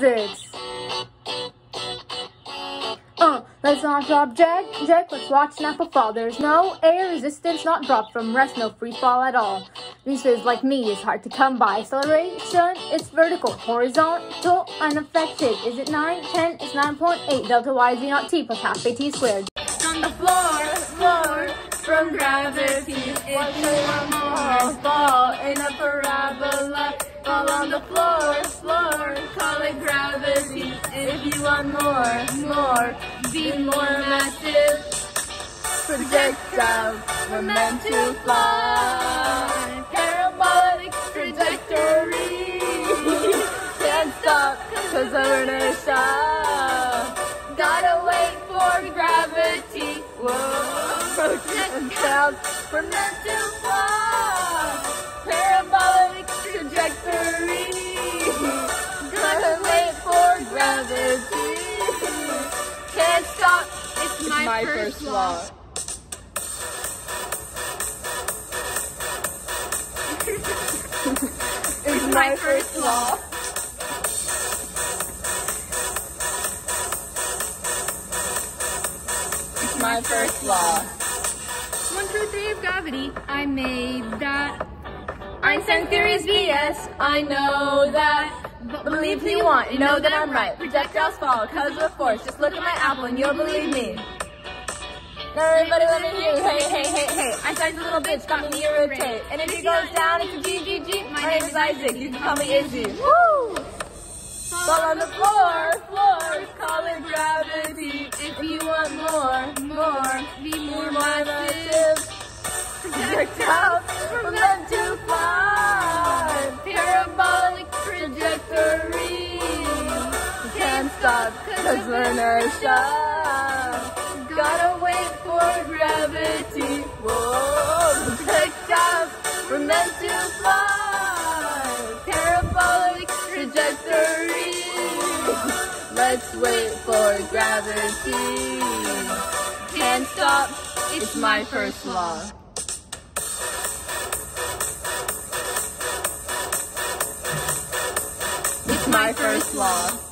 physics. Uh, let's not drop Jack. Jack, let's watch an apple fall. There's no air resistance, not drop from rest, no free fall at all. Research like me is hard to come by. Acceleration, it's vertical, horizontal, unaffected. Is it 9? 10? It's 9.8. Delta y z not t plus half a t squared. On the floor, floor, from gravity. If you more, fall in a parabola. Fall on the floor, floor, call it gravity. If you want more, more, be more massive. Projectiles were meant to fly. Parabolic trajectory. Can't stop, cause of inertia. Gotta wait for gravity. Whoa, projectiles were meant to my, my first law. It's my first law. It's my first law. One true theory of gravity. I made that. Einstein theory is BS. I know that. But believe who you want. You know that I'm right. Projectiles fall because of force. Just look at my apple and you'll believe me. Now everybody let me hear you. Hey, hey, hey, hey. Einstein's a little bitch, got me irritated. And if he goes down, it's a GGG. My name is Isaac. You can call me Izzy. Woo! Fall on the floor, floor, call it gravity. If you want more, more, be more massive. Projectiles were meant to fly. Parabolic trajectory. Can't stop cause of inertia. Gotta wait for gravity. Whoa, projectiles were meant to fly. Parabolic trajectory. Let's wait for gravity. Can't stop. It's my first law. It's my first law.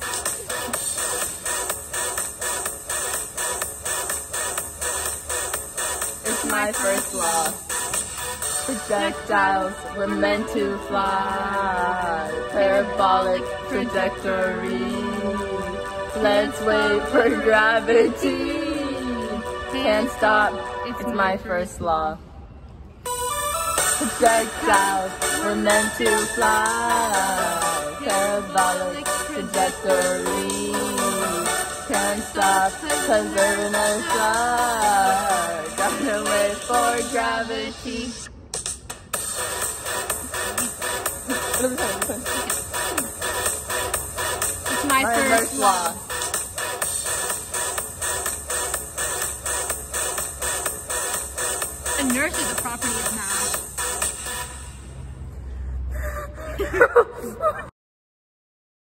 It's my first law. Projectiles were meant to fly. Parabolic trajectory. Let's wait for gravity. Can't stop. It's my first law. Projectiles were meant to fly. Parabolic trajectory. Can't stop cause of inertia. Gotta wait for gravity. It's my, My first first law. inertia is a property of mass.